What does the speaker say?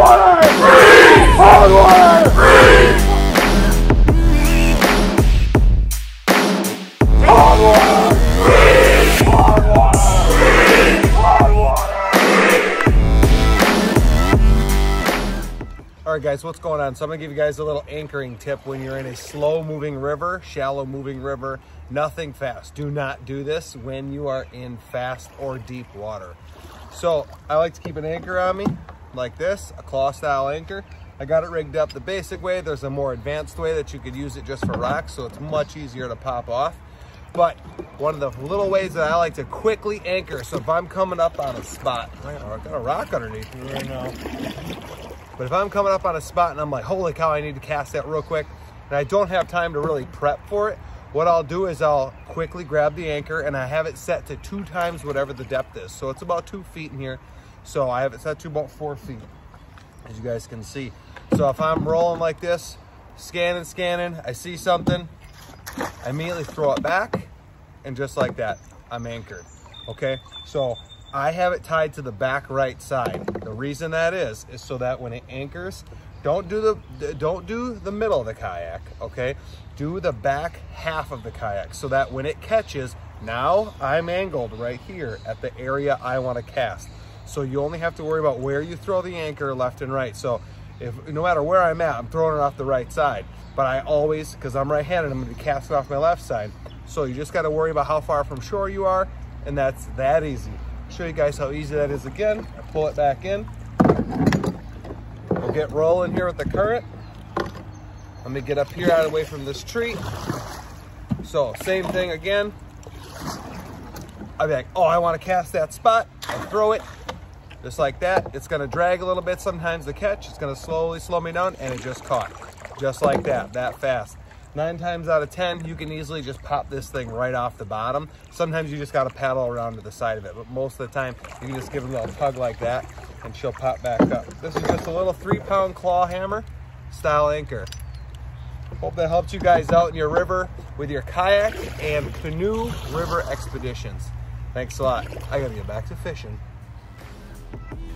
Onward! Freeze! Onward! Freeze! Onward! All right, guys, what's going on? So I'm gonna give you guys a little anchoring tip when you're in a slow moving river, shallow moving river, nothing fast. Do not do this when you are in fast or deep water. So I like to keep an anchor on me like this, a claw style anchor. I got it rigged up the basic way. There's a more advanced way that you could use it just for rocks, so it's much easier to pop off. But one of the little ways that I like to quickly anchor, so if I'm coming up on a spot, I got a rock underneath me right now. But if I'm coming up on a spot and I'm like, holy cow, I need to cast that real quick, and I don't have time to really prep for it, what I'll do is I'll quickly grab the anchor and I have it set to two times whatever the depth is. So it's about two feet in here. So I have it set to about four feet, as you guys can see. So if I'm rolling like this, scanning, scanning, I see something, I immediately throw it back, and just like that, I'm anchored, okay? So I have it tied to the back right side. The reason that is, is so that when it anchors, don't do the don't do the middle of the kayak, okay? Do the back half of the kayak so that when it catches, now I'm angled right here at the area I want to cast. So you only have to worry about where you throw the anchor left and right. So if no matter where I'm at, I'm throwing it off the right side. But I always, because I'm right-handed, I'm gonna be casting off my left side. So you just gotta worry about how far from shore you are, and that's that easy. Show you guys how easy that is again. I pull it back in. We'll get rolling here with the current. Let me get up here out of the way from this tree. So same thing again. I'll be like, oh, I want to cast that spot. I throw it just like that. It's going to drag a little bit sometimes to catch. It's going to slowly slow me down and it just caught just like that, that fast. Nine times out of 10, you can easily just pop this thing right off the bottom. Sometimes you just got to paddle around to the side of it, but most of the time you can just give it a little tug like that and she'll pop back up. This is just a little three pound claw hammer style anchor. Hope that helped you guys out in your river with your kayak and canoe river expeditions. Thanks a lot. I gotta get back to fishing. Thank you.